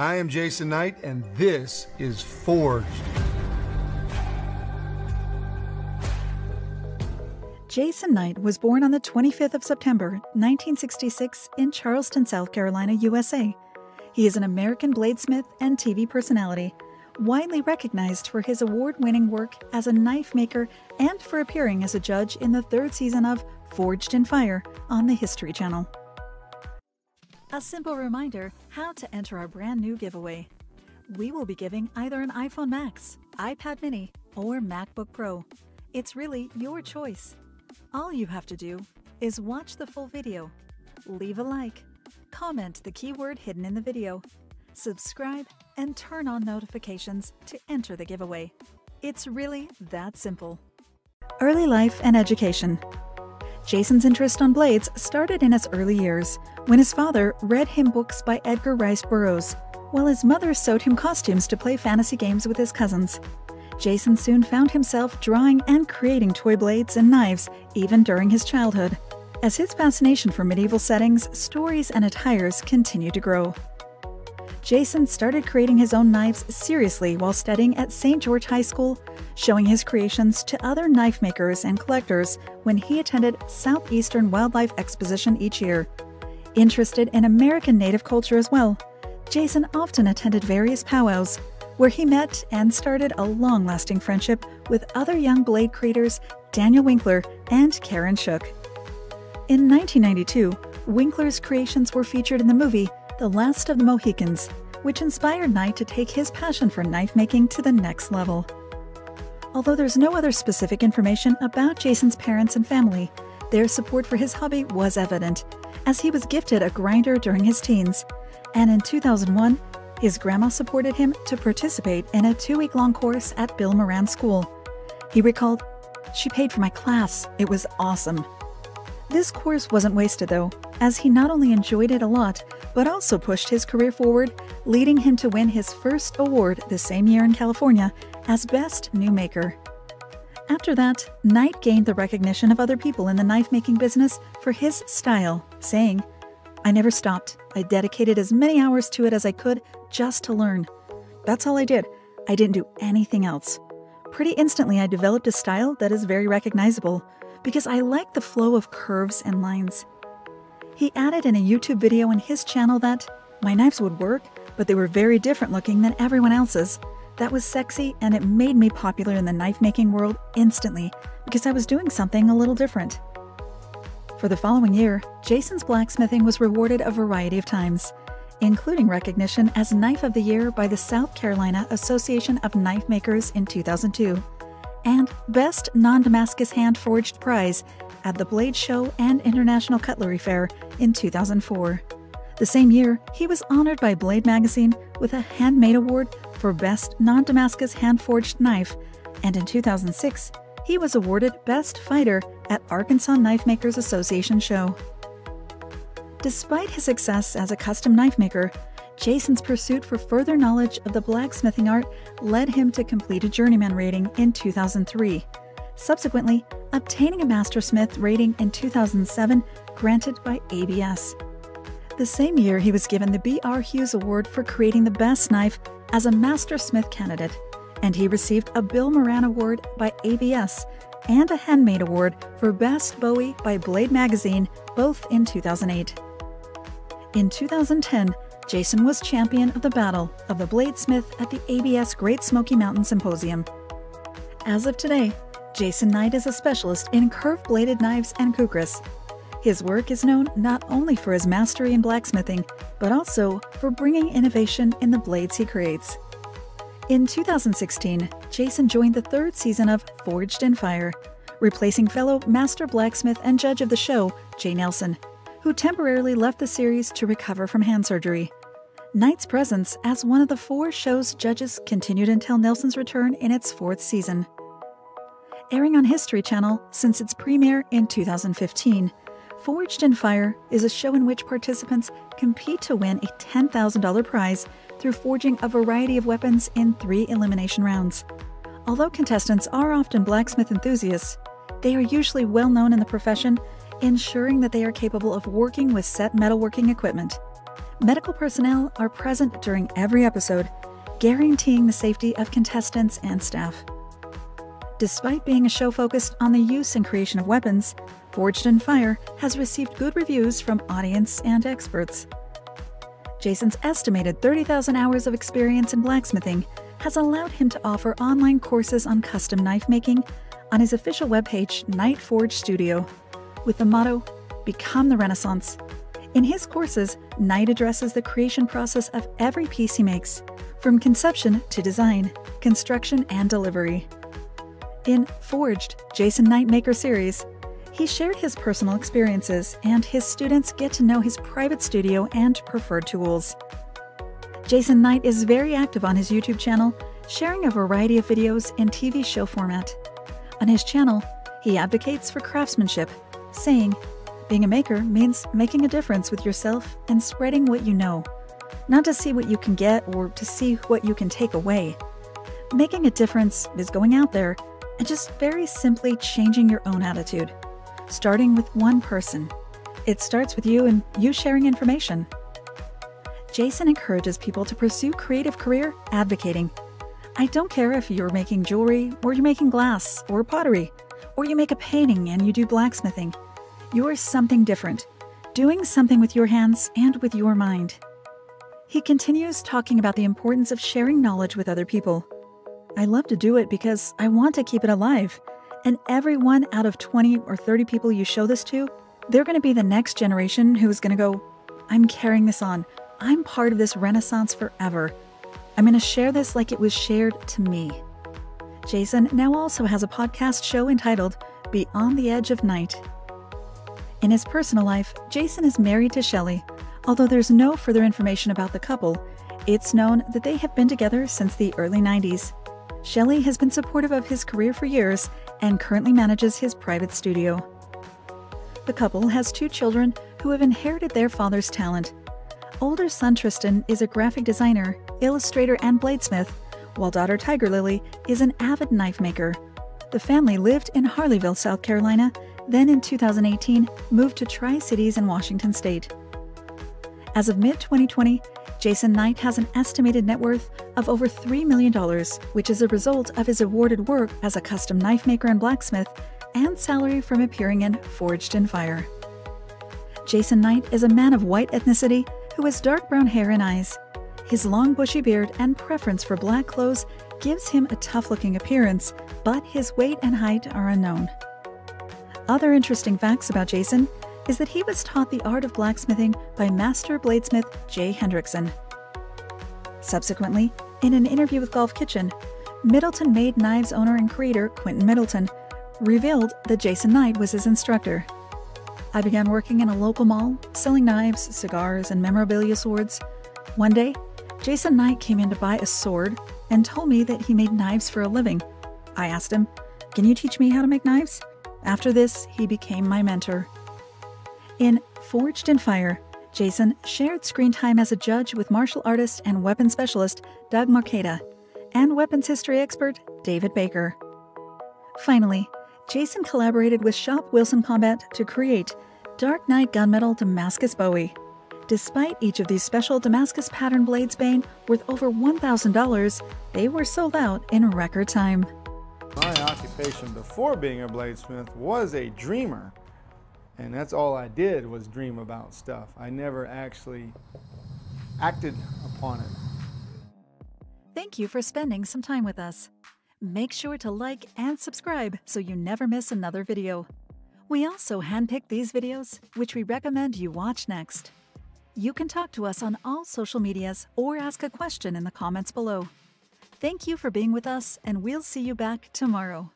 I am Jason Knight, and this is Forged. Jason Knight was born on the 25th of September, 1966, in Charleston, South Carolina, USA. He is an American bladesmith and TV personality, widely recognized for his award winning work as a knife maker and for appearing as a judge in the third season of Forged in Fire on the History Channel. A simple reminder how to enter our brand new giveaway. We will be giving either an iPhone Max, iPad Mini, or MacBook Pro. It's really your choice. All you have to do is watch the full video, leave a like, comment the keyword hidden in the video, subscribe, and turn on notifications to enter the giveaway. It's really that simple. Early life and education. Jason's interest on blades started in his early years when his father read him books by Edgar Rice Burroughs, while his mother sewed him costumes to play fantasy games with his cousins. Jason soon found himself drawing and creating toy blades and knives even during his childhood. As his fascination for medieval settings, stories, and attires continued to grow. Jason started creating his own knives seriously while studying at St. George High School, showing his creations to other knife makers and collectors when he attended Southeastern Wildlife Exposition each year. Interested in American Native culture as well, Jason often attended various powwows, where he met and started a long lasting friendship with other young blade creators Daniel Winkler and Karen Shook. In 1992, Winkler's creations were featured in the movie The Last of the Mohicans, which inspired Knight to take his passion for knife making to the next level. Although there's no other specific information about Jason's parents and family, their support for his hobby was evident, as he was gifted a grinder during his teens, and in 2001, his grandma supported him to participate in a two week long course at Bill Moran School. He recalled, She paid for my class. It was awesome. This course wasn't wasted though, as he not only enjoyed it a lot, but also pushed his career forward, leading him to win his first award the same year in California as Best New Maker. After that, Knight gained the recognition of other people in the knife making business for his style, saying, I never stopped. I dedicated as many hours to it as I could just to learn. That's all I did. I didn't do anything else. Pretty instantly, I developed a style that is very recognizable because I like the flow of curves and lines. He added in a YouTube video on his channel that my knives would work, but they were very different looking than everyone else's. That was sexy and it made me popular in the knife making world instantly because I was doing something a little different. For the following year, Jason's blacksmithing was rewarded a variety of times, including recognition as Knife of the Year by the South Carolina Association of Knife Makers in 2002, and Best Non Damascus Hand Forged Prize at the Blade Show and International Cutlery Fair in 2004. The same year, he was honored by Blade Magazine with a Handmade Award for Best Non Damascus Hand Forged Knife, and in 2006, he was awarded Best Fighter at Arkansas Knife Makers Association show. Despite his success as a custom knife maker, Jason's pursuit for further knowledge of the blacksmithing art led him to complete a journeyman rating in 2003, subsequently obtaining a mastersmith rating in 2007 granted by ABS. The same year, he was given the B.R. Hughes Award for creating the best knife as a mastersmith candidate and he received a Bill Moran Award by ABS and a Handmade Award for Best Bowie by Blade Magazine, both in 2008. In 2010, Jason was champion of the Battle of the Bladesmith at the ABS Great Smoky Mountain Symposium. As of today, Jason Knight is a specialist in curved bladed knives and kukris. His work is known not only for his mastery in blacksmithing, but also for bringing innovation in the blades he creates. In 2016, Jason joined the third season of Forged in Fire, replacing fellow master blacksmith and judge of the show, J. Neilson, who temporarily left the series to recover from hand surgery. Knight's presence as one of the four show's judges continued until Neilson's return in its fourth season. Airing on History Channel since its premiere in 2015, Forged in Fire is a show in which participants compete to win a $10,000 prize through forging a variety of weapons in three elimination rounds. Although contestants are often blacksmith enthusiasts, they are usually well known in the profession, ensuring that they are capable of working with set metalworking equipment. Medical personnel are present during every episode, guaranteeing the safety of contestants and staff. Despite being a show focused on the use and creation of weapons, Forged in Fire has received good reviews from audience and experts. Jason's estimated 30,000 hours of experience in blacksmithing has allowed him to offer online courses on custom knife making on his official webpage, Knight Forge Studio, with the motto Become the Renaissance. In his courses, Knight addresses the creation process of every piece he makes, from conception to design, construction, and delivery. In Forged, Jason Knight Maker series, he shared his personal experiences, and his students get to know his private studio and preferred tools. Jason Knight is very active on his YouTube channel, sharing a variety of videos in TV show format. On his channel, he advocates for craftsmanship, saying, Being a maker means making a difference with yourself and spreading what you know, not to see what you can get or to see what you can take away. Making a difference is going out there and just very simply changing your own attitude, starting with one person. It starts with you and you sharing information. Jason encourages people to pursue creative career advocating. I don't care if you're making jewelry, or you're making glass, or pottery, or you make a painting and you do blacksmithing. You're something different, doing something with your hands and with your mind. He continues talking about the importance of sharing knowledge with other people. I love to do it because I want to keep it alive. And every one out of 20 or 30 people you show this to, they're going to be the next generation who's going to go, I'm carrying this on. I'm part of this renaissance forever. I'm going to share this like it was shared to me. Jason now also has a podcast show entitled Beyond the Edge of Night. In his personal life, Jason is married to Shelley. Although there's no further information about the couple, it's known that they have been together since the early 90s. Shelley has been supportive of his career for years and currently manages his private studio. The couple has two children who have inherited their father's talent Older son Tristan is a graphic designer, illustrator, and bladesmith, while daughter Tiger Lily is an avid knife maker. The family lived in Harleyville, South Carolina, then in 2018 moved to Tri Cities in Washington state. As of mid 2020, Jason Knight has an estimated net worth of over $3 million, which is a result of his awarded work as a custom knife maker and blacksmith and salary from appearing in Forged in Fire. Jason Knight is a man of white ethnicity who has dark brown hair and eyes. His long bushy beard and preference for black clothes gives him a tough looking appearance, but his weight and height are unknown. Other interesting facts about Jason is that he was taught the art of blacksmithing by master bladesmith Jay Hendrickson. Subsequently, in an interview with Golf Kitchen, Middleton Made Knives owner and creator Quentin Middleton revealed that Jason Knight was his instructor. I began working in a local mall, selling knives, cigars, and memorabilia swords. One day, Jason Knight came in to buy a sword and told me that he made knives for a living. I asked him, Can you teach me how to make knives? After this, he became my mentor. In Forged in Fire, Jason shared screen time as a judge with martial artist and weapons specialist Doug Marcaida and weapons history expert David Baker. Finally, Jason collaborated with Shop Wilson Combat to create Dark Knight Gunmetal Damascus Bowie. Despite each of these special Damascus pattern blades being worth over $1,000, they were sold out in record time. Occupation before being a bladesmith was a dreamer. And that's all I did was dream about stuff. I never actually acted upon it. Thank you for spending some time with us. Make sure to like and subscribe so you never miss another video. We also handpick these videos, which we recommend you watch next. You can talk to us on all social medias or ask a question in the comments below. Thank you for being with us, and we'll see you back tomorrow.